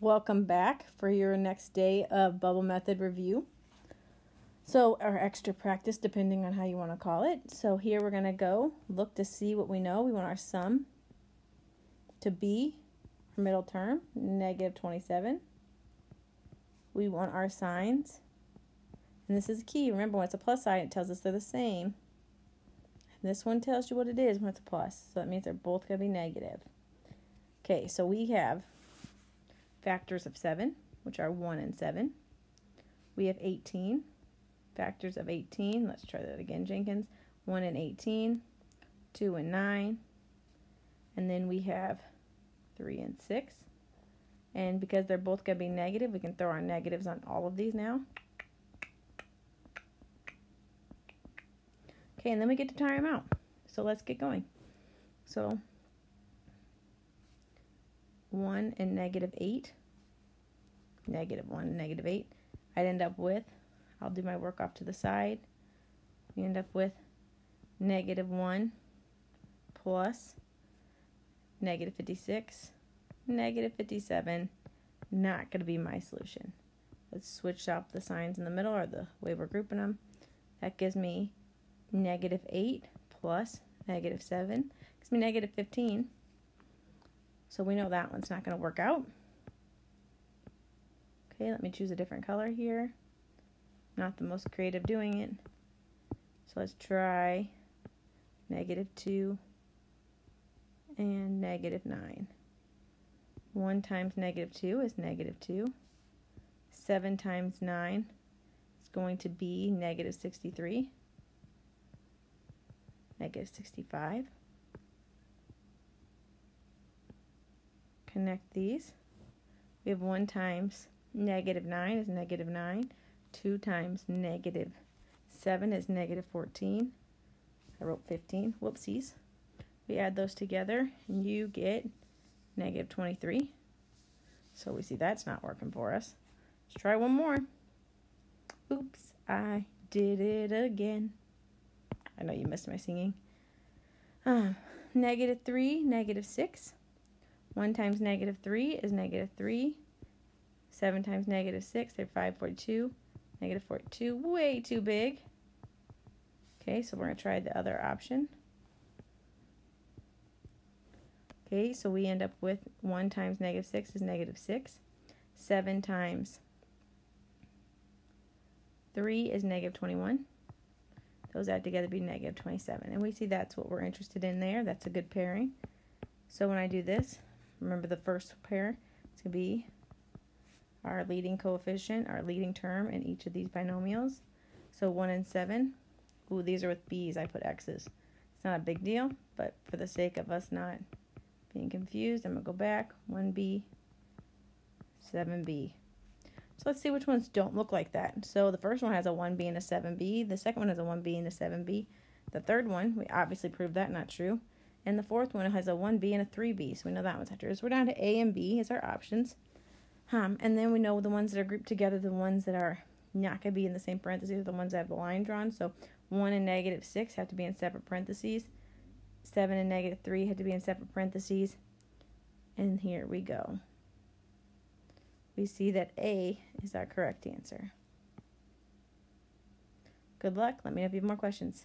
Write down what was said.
Welcome back for your next day of bubble method review. So, our extra practice, depending on how you want to call it. So, here we're going to go look to see what we know. We want our sum to be our middle term, negative 27. We want our signs, and this is key. Remember, when it's a plus sign, it tells us they're the same. This one tells you what it is when it's a plus, so that means they're both going to be negative. Okay, so we have factors of 7, which are 1 and 7. We have 18, factors of 18. Let's try that again, Jenkins. 1 and 18, 2 and 9. And then we have 3 and 6. And because they're both going to be negative, we can throw our negatives on all of these now. Okay, and then we get to tire them out. So let's get going. So 1 and negative 8, negative 1 and negative 8, I'd end up with, I'll do my work off to the side, we end up with negative 1 plus negative 56, negative 57, not going to be my solution. Let's switch up the signs in the middle or the way we're grouping them. That gives me negative 8 plus negative 7, gives me negative 15 so we know that one's not going to work out. Okay, let me choose a different color here. Not the most creative doing it. So let's try negative 2 and negative 9. 1 times negative 2 is negative 2. 7 times 9 is going to be negative 63. Negative 65. Connect these. We have 1 times negative 9 is negative 9. 2 times negative 7 is negative 14. I wrote 15. Whoopsies. We add those together and you get negative 23. So we see that's not working for us. Let's try one more. Oops, I did it again. I know you missed my singing. Uh, negative 3, negative 6. 1 times negative 3 is negative 3. 7 times negative 6, they're 542. Negative 42, way too big. Okay, so we're going to try the other option. Okay, so we end up with 1 times negative 6 is negative 6. 7 times 3 is negative 21. Those add together be negative 27. And we see that's what we're interested in there. That's a good pairing. So when I do this, Remember the first pair? To be our leading coefficient, our leading term in each of these binomials. So 1 and 7. Ooh, these are with b's. I put x's. It's not a big deal, but for the sake of us not being confused, I'm going to go back. 1b, 7b. So let's see which ones don't look like that. So the first one has a 1b and a 7b. The second one has a 1b and a 7b. The third one, we obviously proved that not true. And the fourth one has a 1B and a 3B, so we know that one's. So we're down to A and B as our options. Um, and then we know the ones that are grouped together, the ones that are not going to be in the same parentheses, are the ones that have the line drawn. So 1 and negative 6 have to be in separate parentheses. 7 and negative 3 have to be in separate parentheses. And here we go. We see that A is our correct answer. Good luck. Let me know if you have more questions.